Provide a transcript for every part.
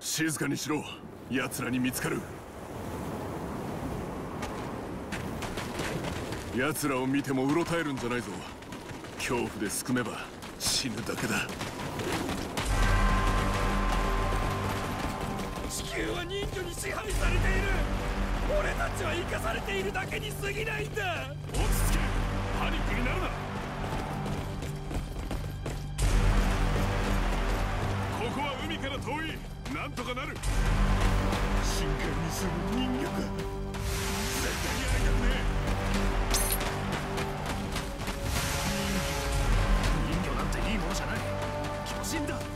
静かにしろ。奴らに見つかる。奴らを見てもうろたえるんじゃないぞ。恐怖で救めば死ぬだけだ。地球は人魚に支配されている。俺たちは生かされているだけに過ぎないんだ。落ち着け。パニックになるな遠い。なんとかなる。深海に住む人魚か絶対に会いたくね人魚なんていいものじゃない。巨人だ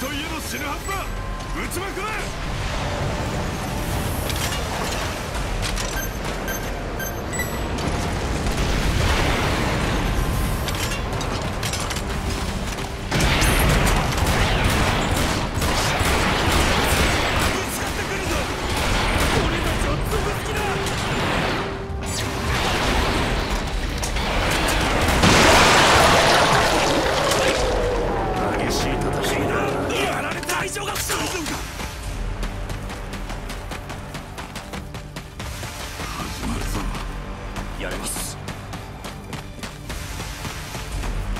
といえど死ぬはずだ。撃ちまくれ。やれます。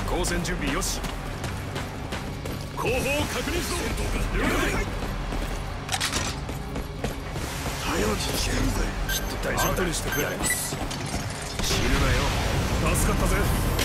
光線準備よし。後方を確認しろ了解。早く消えるぜきっと大丈夫後にしてくれ。ます。死ぬなよ。助かったぜ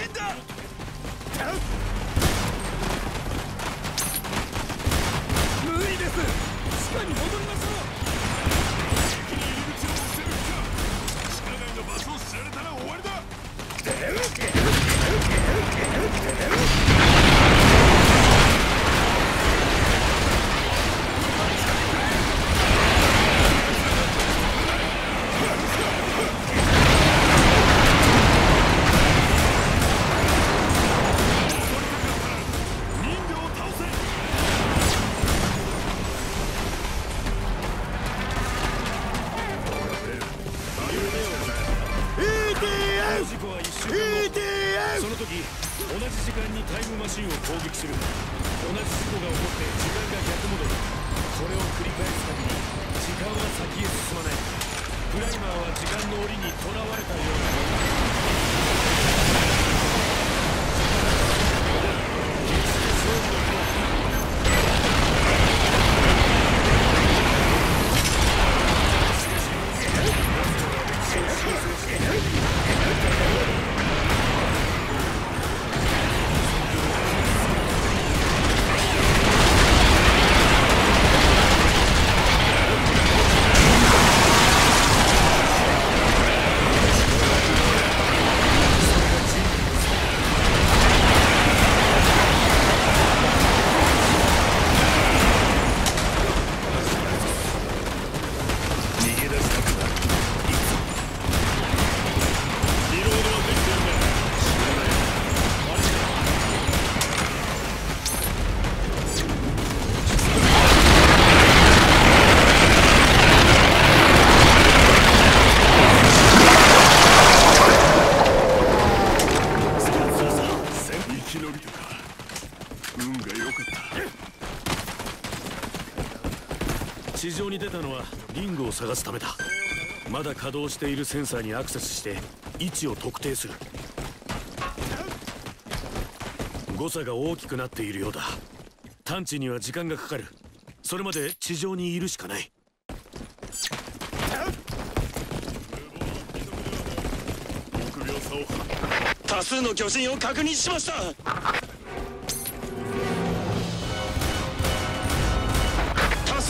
死んだ。無理です。地下に戻りましょう。入り口を押せるか。地下内の場所を知られたら終わりだ。時同じ時間にタイムマシンを攻撃する。同じ事故が起こって時間が逆戻り。これを繰り返すたびに時間は先へ進まない。プライマーは時間の檻にとらわれたようなものだ。運が良かった地上に出たのはリングを探すためだ。まだ稼働しているセンサーにアクセスして位置を特定する。誤差が大きくなっているようだ。探知には時間がかかる。それまで地上にいるしかない。多数の巨人を確認しました。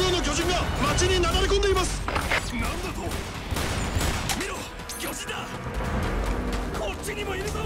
数の巨人が町になだれ込んでいます。なんだと。見ろ巨人だ。こっちにもいるぞ。